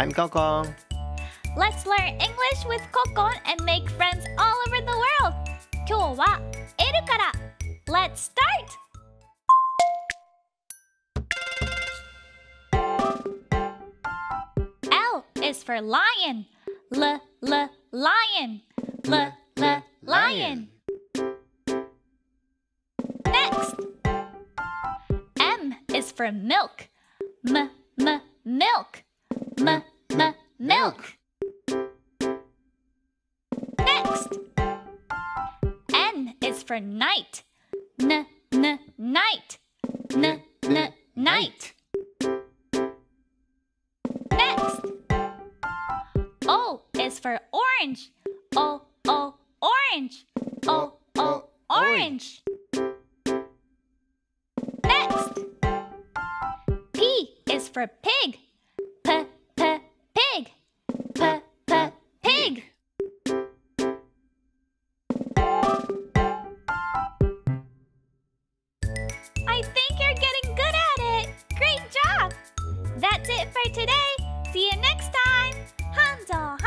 I'm Coco. Let's learn English with Kokon and make friends all over the world. 今日は L から Let's start! L is for lion. L, L, lion. L, L, lion. Next. M is for milk. M, M, milk. M, M, milk. Next. N is for night. N, N, night. N, N, night. Next. O is for orange. O, O, orange. O, O, orange. Next. P is for pig. I think you're getting good at it! Great job! That's it for today! See you next time! Hansel,